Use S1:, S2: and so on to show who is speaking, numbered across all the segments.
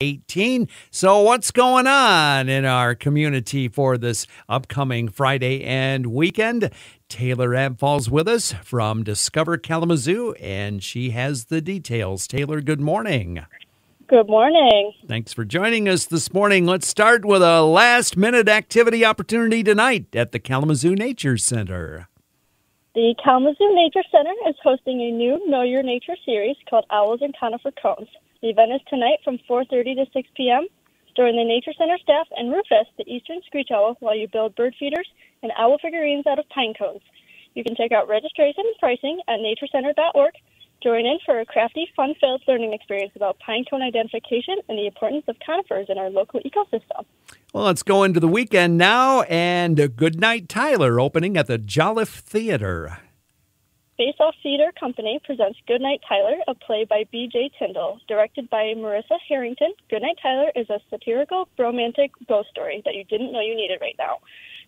S1: 18. So, what's going on in our community for this upcoming Friday and weekend? Taylor Abfall's with us from Discover Kalamazoo, and she has the details. Taylor, good morning.
S2: Good morning.
S1: Thanks for joining us this morning. Let's start with a last minute activity opportunity tonight at the Kalamazoo Nature Center.
S2: The Kalamazoo Nature Center is hosting a new Know Your Nature series called Owls and Conifer Cones. The event is tonight from 4.30 to 6 p.m. Join the Nature Center staff and Rufus, the eastern screech owl, while you build bird feeders and owl figurines out of pine cones. You can check out registration and pricing at naturecenter.org. Join in for a crafty, fun-filled learning experience about pine cone identification and the importance of conifers in our local ecosystem.
S1: Well, let's go into the weekend now, and a Good Night Tyler opening at the Jolliffe Theater.
S2: Face Off Theater Company presents Goodnight Tyler, a play by B.J. Tyndall, directed by Marissa Harrington. Goodnight Tyler is a satirical, romantic ghost story that you didn't know you needed right now.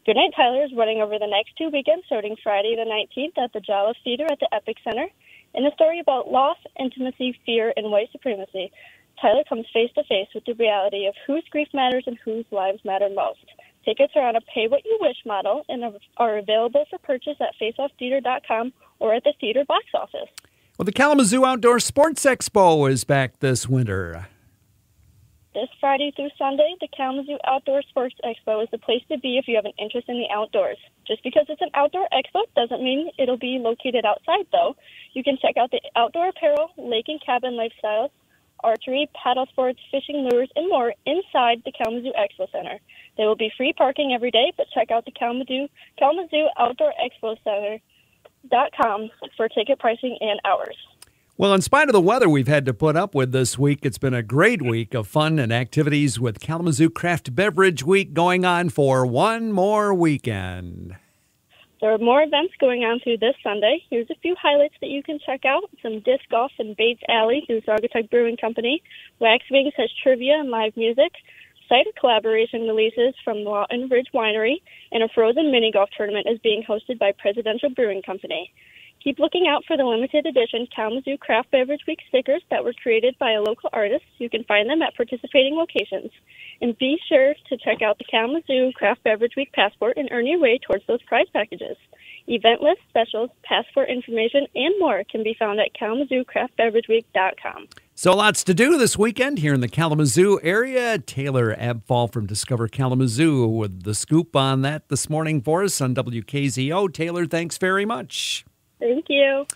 S2: Goodnight Tyler is running over the next two weekends, starting Friday the 19th at the Jolliffe Theater at the Epic Center. In a story about loss, intimacy, fear, and white supremacy, Tyler comes face to face with the reality of whose grief matters and whose lives matter most. Tickets are on a pay what you wish model and are available for purchase at faceofftheater.com or at the theater box office.
S1: Well, the Kalamazoo Outdoor Sports Expo is back this winter.
S2: This Friday through Sunday, the Kalamazoo Outdoor Sports Expo is the place to be if you have an interest in the outdoors. Just because it's an outdoor expo doesn't mean it'll be located outside, though. You can check out the outdoor apparel, lake and cabin lifestyles, archery, paddle sports, fishing lures, and more inside the Kalamazoo Expo Center. There will be free parking every day, but check out the Kalamazoo, Kalamazoo Outdoor Expo Center.com for ticket pricing and hours.
S1: Well, in spite of the weather we've had to put up with this week, it's been a great week of fun and activities with Kalamazoo Craft Beverage Week going on for one more weekend.
S2: There are more events going on through this Sunday. Here's a few highlights that you can check out. Some disc golf in Bates Alley through Saugatuck Brewing Company. Wax Wings has trivia and live music. Cider collaboration releases from Lawton Ridge Winery. And a frozen mini golf tournament is being hosted by Presidential Brewing Company. Keep looking out for the limited edition Kalamazoo Craft Beverage Week stickers that were created by a local artist. You can find them at participating locations. And be sure to check out the Kalamazoo Craft Beverage Week passport and earn your way towards those prize packages. Event list, specials, passport information, and more can be found at KalamazooCraftBeverageWeek.com.
S1: So lots to do this weekend here in the Kalamazoo area. Taylor Abfall from Discover Kalamazoo with the scoop on that this morning for us on WKZO. Taylor, thanks very much.
S2: Thank you.